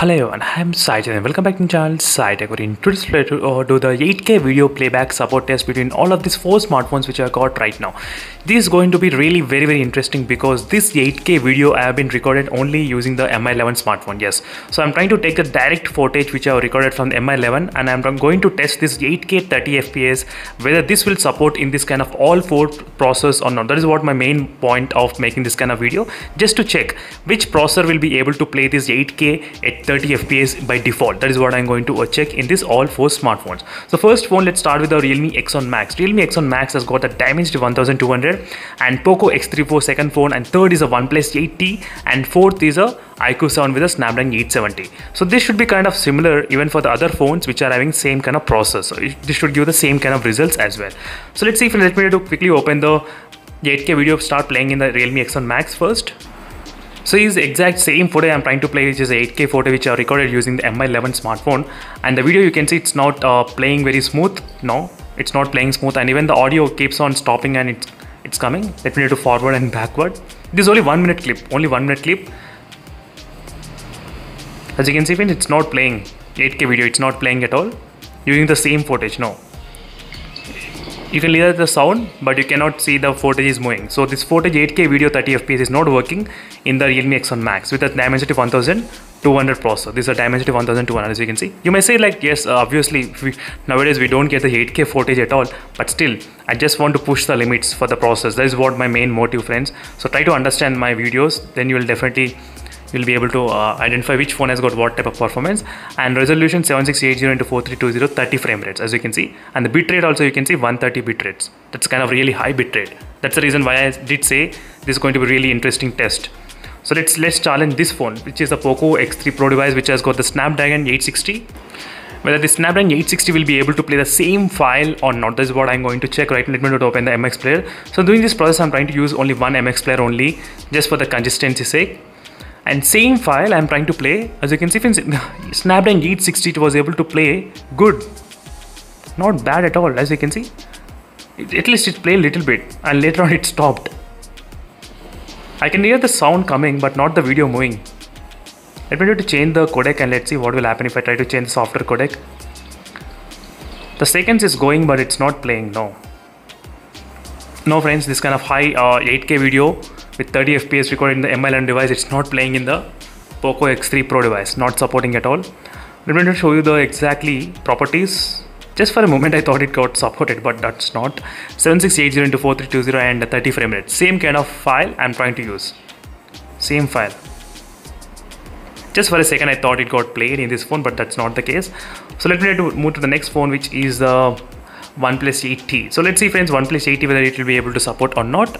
Hello everyone, I'm Sai and welcome back to my channel Sai Tech. In today's to uh, do the 8K video playback support test between all of these four smartphones which I got right now. This is going to be really very very interesting because this 8K video I have been recorded only using the Mi11 smartphone. Yes, so I'm trying to take the direct footage which I have recorded from the Mi11 and I'm going to test this 8K 30 FPS whether this will support in this kind of all four process or not. That is what my main point of making this kind of video just to check which processor will be able to play this 8K at 30 fps by default that is what i'm going to uh, check in this all four smartphones so first phone let's start with the realme x1 max realme x1 max has got the dimensity 1200 and poco x3 pro second phone and third is a oneplus 8t and fourth is a iQOO 7 with a Snapdragon 870. So this should be kind of similar even for the other phones which are having same kind of processor. So this should give the same kind of results as well. So let's see if let me to quickly open the 8K video start playing in the Realme X1 Max first. So is the exact same photo I'm trying to play which is a 8K photo which I recorded using the Mi11 smartphone. And the video you can see it's not uh, playing very smooth no? It's not playing smooth and even the audio keeps on stopping and it's it's coming. Let me do forward and backward. This is only one minute clip only one minute clip. As you can see it's not playing 8K video it's not playing at all using the same footage no you can hear the sound but you cannot see the footage is moving. So this footage 8k video 30 fps is not working in the realme x1 max with a dimensity 1200 processor. This is a dimensity 1200 as you can see. You may say like yes uh, obviously we, nowadays we don't get the 8k footage at all but still i just want to push the limits for the process. That is what my main motive friends. So try to understand my videos then you will definitely you'll be able to uh, identify which phone has got what type of performance. And resolution 7680 into 4320 30 frame rates as you can see. And the bitrate also you can see 130 bit rates. That's kind of really high bitrate that's the reason why i did say this is going to be really interesting test. So let's let's challenge this phone which is the poco x3 pro device which has got the snapdragon 860 whether the Snapdragon 860 will be able to play the same file or not. This is what I'm going to check right Let me to open the MX player. So during this process, I'm trying to use only one MX player only, just for the consistency sake and same file I'm trying to play. As you can see Snapdragon 860 was able to play good. Not bad at all as you can see. It, at least it played a little bit and later on it stopped. I can hear the sound coming but not the video moving. Let me try to change the codec and let's see what will happen if I try to change the software codec. The seconds is going but it's not playing no. No friends this kind of high uh, 8k video with 30 fps recorded in the Mi11 device it's not playing in the Poco X3 Pro device not supporting at all. I'm going to show you the exactly properties. Just for a moment I thought it got supported but that's not. 7680 into 4320 and 30 frame rate. Same kind of file I'm trying to use. Same file. Just for a second I thought it got played in this phone but that's not the case. So let me to move to the next phone which is the OnePlus 8T so let's see friends OnePlus 8T whether it will be able to support or not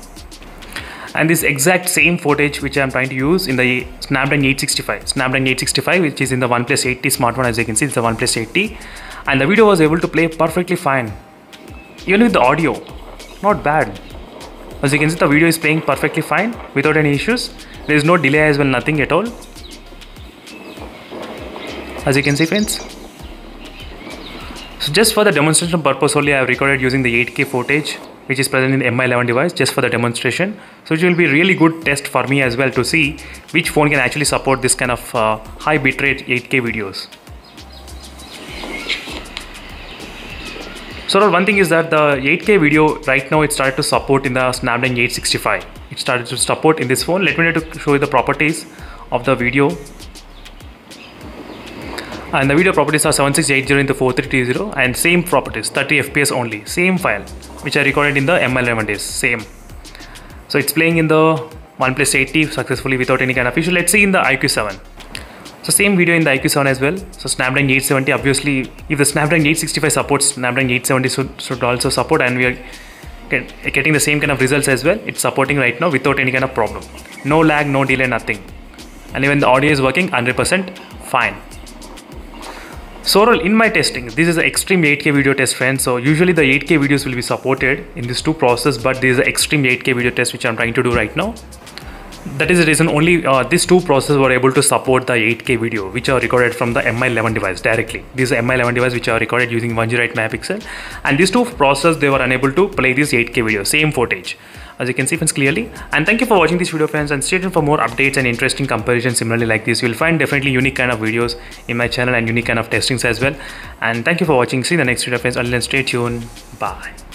and this exact same footage which I'm trying to use in the Snapdragon 865 Snapdragon 865 which is in the OnePlus 8T smartphone as you can see it's the OnePlus 8T and the video was able to play perfectly fine. Even with the audio not bad. As you can see the video is playing perfectly fine without any issues. There is no delay as well nothing at all. As you can see friends. So just for the demonstration purpose only I have recorded using the 8K footage which is present in the Mi11 device just for the demonstration. So it will be really good test for me as well to see which phone can actually support this kind of uh, high bitrate 8K videos. So one thing is that the 8K video right now it started to support in the Snapdragon 865. It started to support in this phone. Let me try to show you the properties of the video and the video properties are 7680 into 4320 and same properties 30 fps only same file which I recorded in the Mi11 days same. So it's playing in the OnePlus 8T successfully without any kind of issue. Let's see in the iQOO 7 so same video in the iQOO 7 as well. So Snapdragon 870 obviously if the Snapdragon 865 supports Snapdragon 870 should, should also support and we are getting the same kind of results as well. It's supporting right now without any kind of problem. No lag no delay nothing. And even the audio is working 100% fine so in my testing, this is an extreme 8K video test friends. So usually the 8K videos will be supported in these two processes, but this is an extreme 8K video test which I'm trying to do right now. That is the reason only uh, these two processes were able to support the 8K video which are recorded from the Mi11 device directly. This is Mi11 device which are recorded using 108 megapixel and these two processes they were unable to play this 8K video, same footage as you can see friends clearly. And thank you for watching this video friends. And stay tuned for more updates and interesting comparisons similarly like this. You'll find definitely unique kind of videos in my channel and unique kind of testings as well. And thank you for watching. See you in the next video friends. Until then stay tuned. Bye